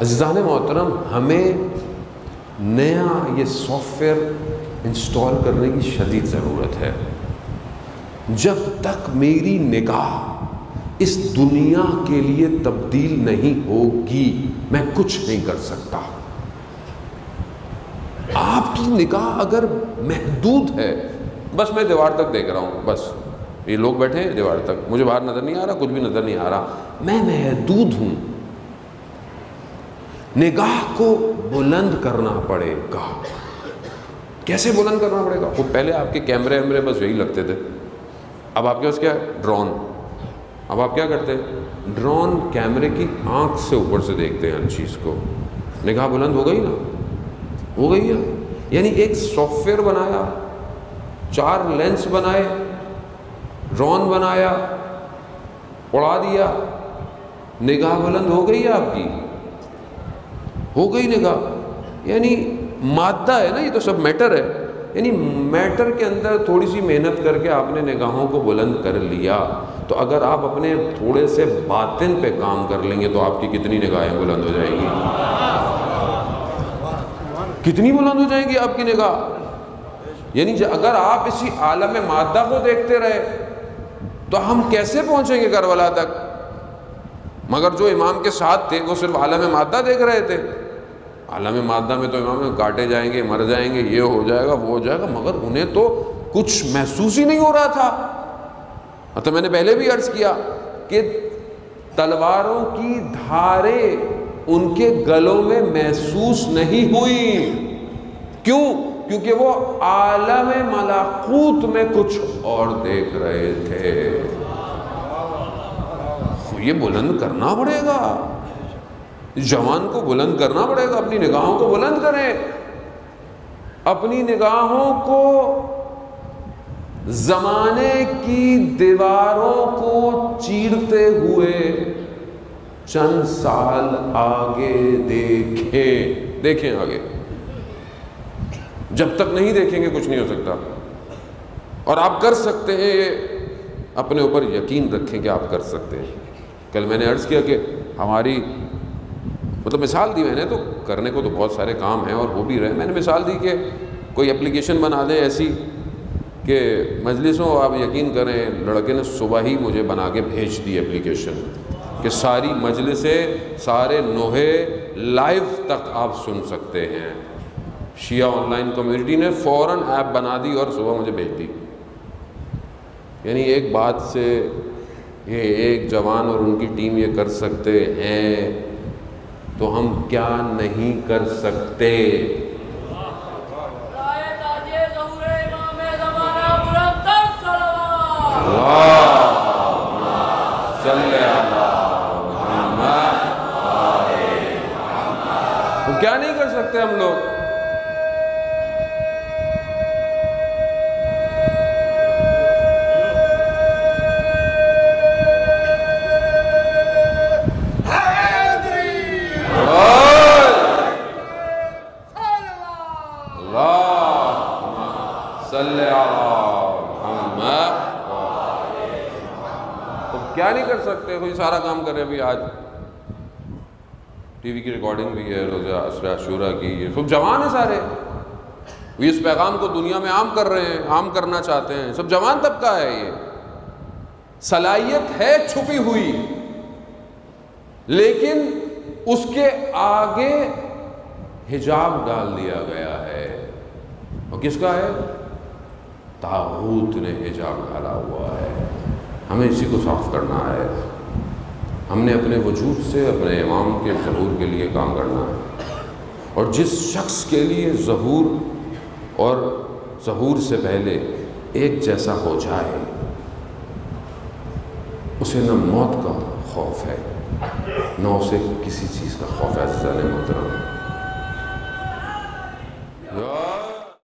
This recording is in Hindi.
अजीज़ान मोहतरम, हमें नया ये सॉफ्टवेयर इंस्टॉल करने की शदीद ज़रूरत है। जब तक मेरी निगाह इस दुनिया के लिए तब्दील नहीं होगी, मैं कुछ नहीं कर सकता। आपकी निगाह अगर महदूद है, बस मैं दीवार तक देख रहा हूँ, बस। ये लोग बैठे दीवार तक। मुझे बाहर नज़र नहीं आ रहा, कुछ भी नज़र नहीं आ रहा। मैं महदूद हूँ। निगाह को बुलंद करना पड़ेगा। कैसे बुलंद करना पड़ेगा? वो पहले आपके कैमरे वैमरे बस यही लगते थे। अब आपके पास क्या? है ड्रोन। अब आप क्या करते हैं? ड्रोन कैमरे की आँख से ऊपर से देखते हैं हर चीज़ को। निगाह बुलंद हो गई ना? हो गई है। यानी एक सॉफ्टवेयर बनाया, चार लेंस बनाए, ड्रोन बनाया, उड़ा दिया। निगाह बुलंद हो गई है आपकी। हो गई निगाह। यानी मादा है ना, ये तो सब मैटर है। यानी मैटर के अंदर थोड़ी सी मेहनत करके आपने निगाहों को बुलंद कर लिया। तो अगर आप अपने थोड़े से बातिन पे काम कर लेंगे तो आपकी कितनी निगाहें बुलंद हो जाएँगी? कितनी बुलंद हो जाएगी आपकी निगाह? यानी अगर आप इसी आलम मादा को देखते रहे तो हम कैसे पहुँचेंगे करबला तक? मगर जो इमाम के साथ थे, वो सिर्फ़ आलम मादा देख रहे थे। आलम मादा में तो इमाम काटे जाएँगे, मर जाएँगे, ये हो जाएगा, वो हो जाएगा, मगर उन्हें तो कुछ महसूस ही नहीं हो रहा था। तो मैंने पहले भी अर्ज़ किया कि तलवारों की धारें उनके गलों में महसूस नहीं हुई। क्यों? क्योंकि वो आलम मलाकूत में कुछ और देख रहे थे। ये बुलंद करना पड़ेगा। जवान को बुलंद करना पड़ेगा, अपनी निगाहों को बुलंद करें। अपनी निगाहों को जमाने की दीवारों को चीरते हुए चंद साल आगे देखें। देखें आगे। जब तक नहीं देखेंगे, कुछ नहीं हो सकता। और आप कर सकते हैं अपने ऊपर यकीन रखें कि आप कर सकते हैं। कल मैंने अर्ज़ किया कि हमारी मतलब मिसाल दी मैंने तो करने को तो बहुत सारे काम हैं और हो भी रहे मैंने मिसाल दी कि कोई एप्लीकेशन बना दें ऐसी कि मजलिसों, आप यकीन करें, लड़के ने सुबह ही मुझे बना के भेज दी एप्लीकेशन कि सारी मजलिसें, सारे नोहे लाइव तक आप सुन सकते हैं। शिया ऑनलाइन कम्युनिटी ने फ़ौर ऐप बना दी और सुबह मुझे भेज दी। यानी एक बात से ये एक जवान और उनकी टीम ये कर सकते हैं। तो हम क्या नहीं कर सकते? तो क्या नहीं कर सकते हम लोग? क्या नहीं कर सकते? कोई सारा काम कर रहे अभी आज। टीवी की रिकॉर्डिंग भी है, रोज़ा शूरा की, ये सब जवान है सारे। इस पैगाम को दुनिया में आम कर रहे हैं, आम करना चाहते हैं। सब जवान तबका है ये। सलाहियत है छुपी हुई। लेकिन उसके आगे हिजाब डाल दिया गया है। और किसका है? ताहूत ने हिजाब डाला हुआ है। हमें इसी को साफ़ करना है। हमने अपने वजूद से अपने इमाम के जहूर के लिए काम करना है। और जिस शख्स के लिए जहूर और जहूर से पहले एक जैसा हो जाए, उसे न मौत का खौफ है, न उसे किसी चीज़ का खौफ है मोहतरम